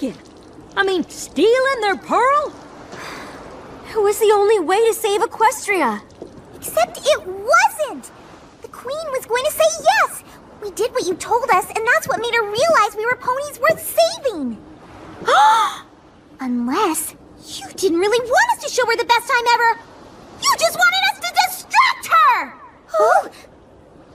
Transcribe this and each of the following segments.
thinking? I mean, stealing their pearl? It was the only way to save Equestria. Except it wasn't! The Queen was going to say yes! We did what you told us, and that's what made her realize we were ponies worth saving! Unless you didn't really want us to show her the best time ever! You just wanted us to distract her! Oh,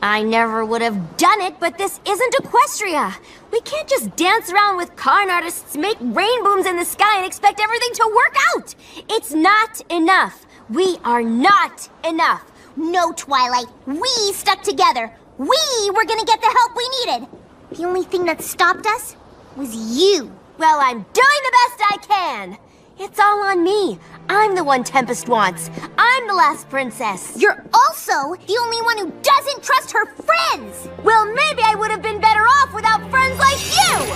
I never would have done it, but this isn't Equestria. We can't just dance around with con artists, make rainbows in the sky, and expect everything to work out. It's not enough. We are not enough. no, Twilight. We stuck together. We were gonna get the help we needed. The only thing that stopped us was you. Well, I'm doing the best I can. It's all on me. I'm the one Tempest wants. I'm the last princess. You're also the only one who doesn't trust her friends. Well, maybe I would have been better off without friends like you!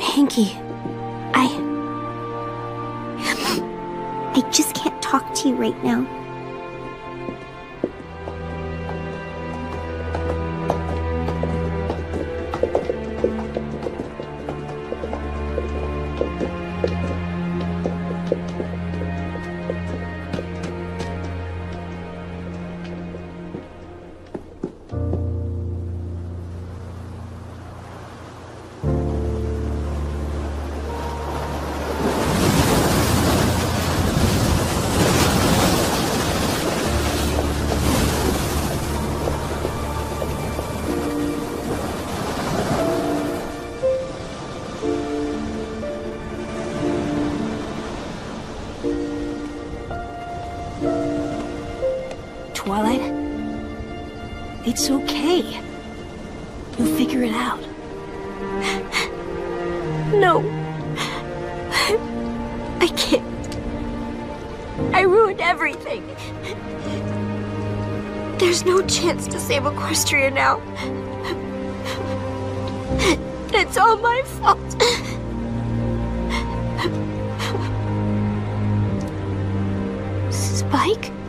Pinkie, I. I just can't to you right now. Twilight. It's okay. You'll figure it out. No. I can't. I ruined everything. There's no chance to save Equestria now. It's all my fault. Spike?